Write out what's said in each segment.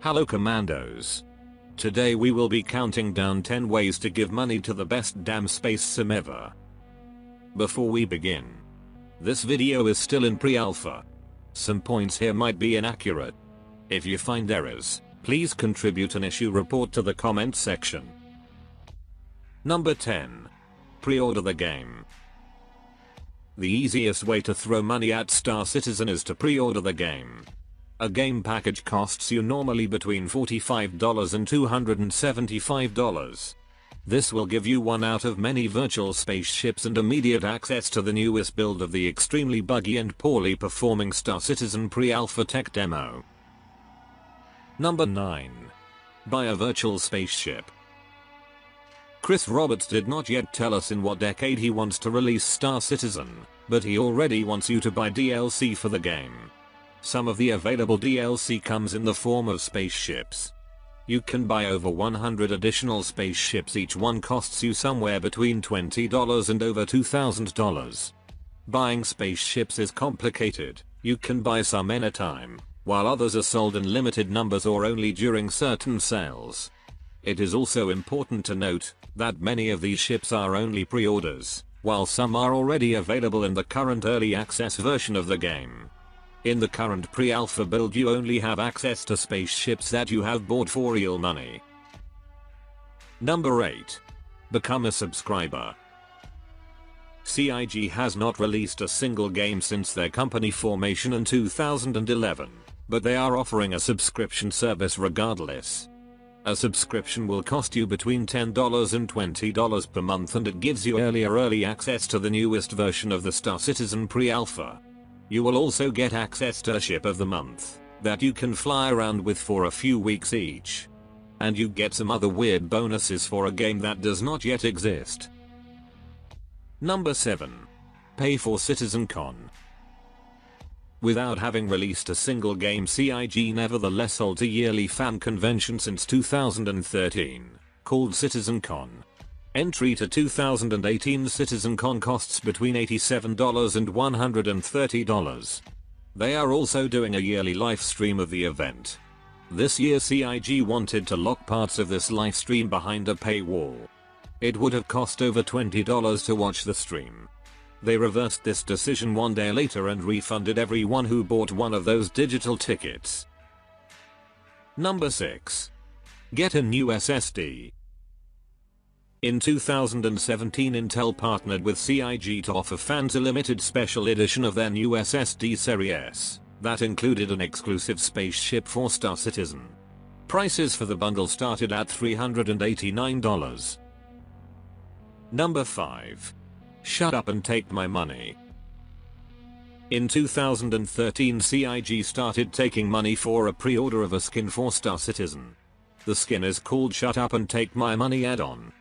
Hello commandos. Today we will be counting down 10 ways to give money to the best damn space sim ever. Before we begin. This video is still in pre-alpha. Some points here might be inaccurate. If you find errors, please contribute an issue report to the comment section. Number 10. Pre-order the game. The easiest way to throw money at Star Citizen is to pre-order the game. A game package costs you normally between $45 and $275. This will give you one out of many virtual spaceships and immediate access to the newest build of the extremely buggy and poorly performing Star Citizen pre-alpha tech demo. Number 9. Buy a virtual spaceship. Chris Roberts did not yet tell us in what decade he wants to release Star Citizen, but he already wants you to buy DLC for the game. Some of the available DLC comes in the form of spaceships. You can buy over 100 additional spaceships each one costs you somewhere between $20 and over $2,000. Buying spaceships is complicated, you can buy some anytime, while others are sold in limited numbers or only during certain sales. It is also important to note that many of these ships are only pre-orders, while some are already available in the current early access version of the game. In the current pre-alpha build you only have access to spaceships that you have bought for real money. Number 8. Become a subscriber. CIG has not released a single game since their company formation in 2011, but they are offering a subscription service regardless. A subscription will cost you between $10 and $20 per month and it gives you earlier early access to the newest version of the Star Citizen pre-alpha. You will also get access to a ship of the month that you can fly around with for a few weeks each. And you get some other weird bonuses for a game that does not yet exist. Number 7. Pay for CitizenCon. Without having released a single game CIG nevertheless holds a yearly fan convention since 2013, called CitizenCon. Entry to 2018 CitizenCon costs between $87 and $130. They are also doing a yearly live stream of the event. This year CIG wanted to lock parts of this live stream behind a paywall. It would have cost over $20 to watch the stream. They reversed this decision one day later and refunded everyone who bought one of those digital tickets. Number 6. Get a new SSD. In 2017 Intel partnered with CIG to offer fans a limited special edition of their new SSD Series that included an exclusive spaceship for Star Citizen. Prices for the bundle started at $389. Number 5. Shut up and take my money. In 2013 CIG started taking money for a pre-order of a skin for Star Citizen. The skin is called Shut Up and Take My Money add-on.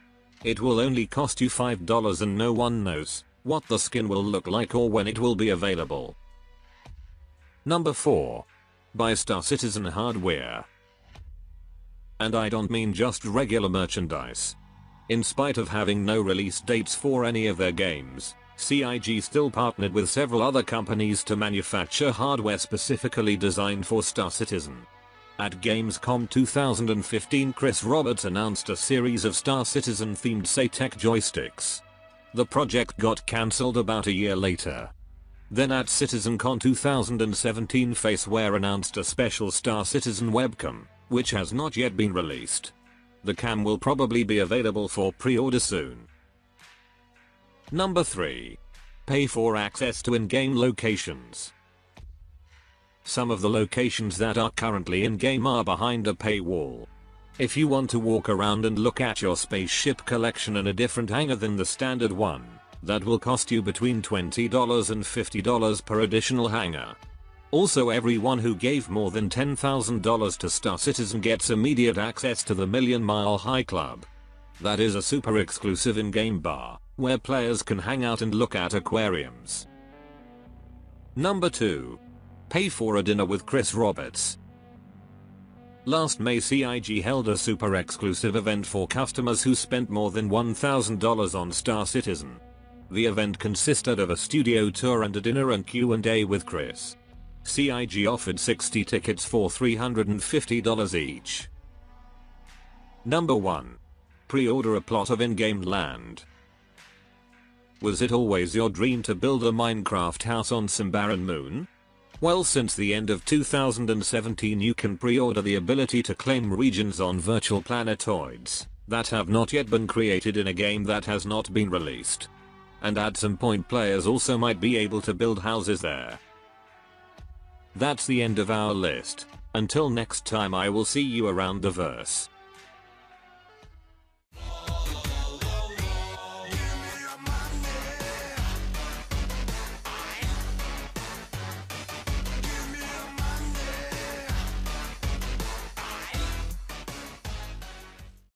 It will only cost you $5 and no one knows what the skin will look like or when it will be available. Number 4. Buy Star Citizen hardware. And I don't mean just regular merchandise. In spite of having no release dates for any of their games, CIG still partnered with several other companies to manufacture hardware specifically designed for Star Citizen. At Gamescom 2015 Chris Roberts announced a series of Star Citizen themed Saitek joysticks. The project got cancelled about a year later. Then at CitizenCon 2017 Faceware announced a special Star Citizen webcam, which has not yet been released. The cam will probably be available for pre-order soon. Number 3. Pay for access to in-game locations. Some of the locations that are currently in-game are behind a paywall. If you want to walk around and look at your spaceship collection in a different hangar than the standard one, that will cost you between $20 and $50 per additional hangar. Also everyone who gave more than $10,000 to Star Citizen gets immediate access to the Million Mile High Club. That is a super exclusive in-game bar, where players can hang out and look at aquariums. Number 2. Pay for a dinner with Chris Roberts. Last May CIG held a super exclusive event for customers who spent more than $1,000 on Star Citizen. The event consisted of a studio tour and a dinner and Q&A with Chris. CIG offered 60 tickets for $350 each. Number 1. Pre-order a plot of in-game land. Was it always your dream to build a Minecraft house on some barren Moon? Well since the end of 2017 you can pre-order the ability to claim regions on virtual planetoids that have not yet been created in a game that has not been released. And at some point players also might be able to build houses there. That's the end of our list. Until next time I will see you around the verse.